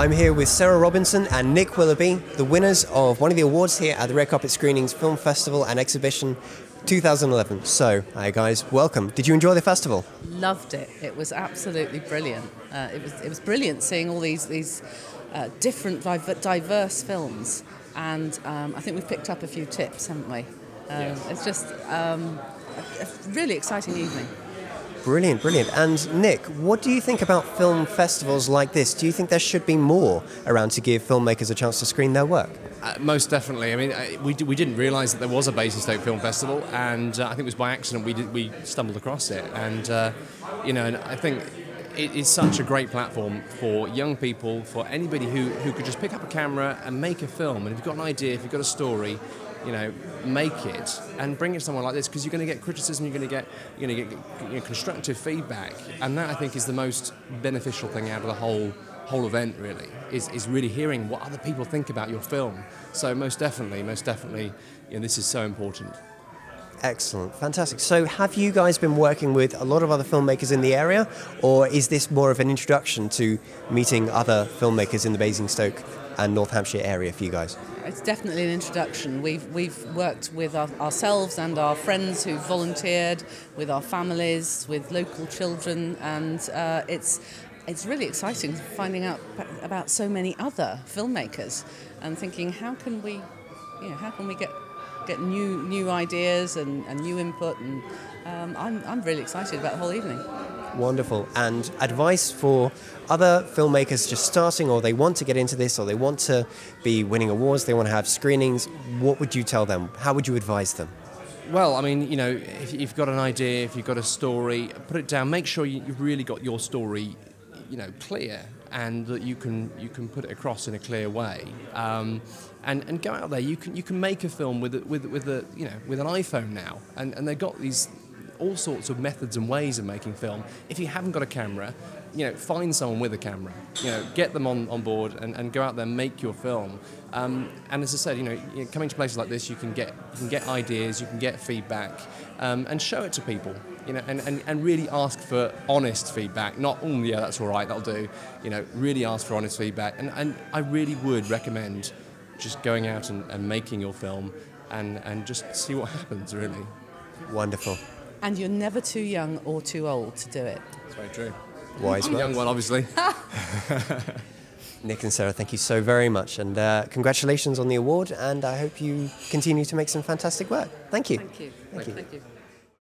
I'm here with Sarah Robinson and Nick Willoughby, the winners of one of the awards here at the Red Carpet Screenings Film Festival and Exhibition 2011. So, hi guys, welcome. Did you enjoy the festival? Loved it. It was absolutely brilliant. Uh, it was it was brilliant seeing all these these uh, different diverse films, and um, I think we've picked up a few tips, haven't we? Um, yes. It's just um, a, a really exciting evening. Brilliant, brilliant. And Nick, what do you think about film festivals like this? Do you think there should be more around to give filmmakers a chance to screen their work? Uh, most definitely. I mean, uh, we, we didn't realise that there was a Basingstoke Film Festival, and uh, I think it was by accident we did, we stumbled across it. And uh, you know, and I think it is such a great platform for young people, for anybody who, who could just pick up a camera and make a film. And if you've got an idea, if you've got a story, you know, make it and bring it somewhere like this because you're going to get criticism, you're going to get, you're going to get you know, constructive feedback, and that I think is the most beneficial thing out of the whole whole event. Really, is is really hearing what other people think about your film. So most definitely, most definitely, you know, this is so important. Excellent, fantastic. So, have you guys been working with a lot of other filmmakers in the area, or is this more of an introduction to meeting other filmmakers in the Basingstoke and North Hampshire area for you guys? It's definitely an introduction. We've we've worked with our, ourselves and our friends who've volunteered, with our families, with local children, and uh, it's it's really exciting finding out about so many other filmmakers and thinking how can we, you know, how can we get get new new ideas and, and new input and um, I'm, I'm really excited about the whole evening. Wonderful. And advice for other filmmakers just starting, or they want to get into this, or they want to be winning awards, they want to have screenings. What would you tell them? How would you advise them? Well, I mean, you know, if you've got an idea, if you've got a story, put it down. Make sure you've really got your story, you know, clear, and that you can you can put it across in a clear way. Um, and, and go out there. You can you can make a film with with with a you know with an iPhone now, and, and they've got these all sorts of methods and ways of making film. If you haven't got a camera, you know, find someone with a camera. You know, get them on, on board and, and go out there and make your film. Um, and as I said, you know, coming to places like this, you can get you can get ideas, you can get feedback, um, and show it to people. You know, and, and, and really ask for honest feedback. Not, oh yeah, that's all right, that'll do. You know, really ask for honest feedback. And, and I really would recommend just going out and, and making your film and, and just see what happens, really. Wonderful. And you're never too young or too old to do it. That's very true. Wise I'm young one, obviously. Nick and Sarah, thank you so very much, and uh, congratulations on the award. And I hope you continue to make some fantastic work. Thank you. Thank you. Thank you. Thank you.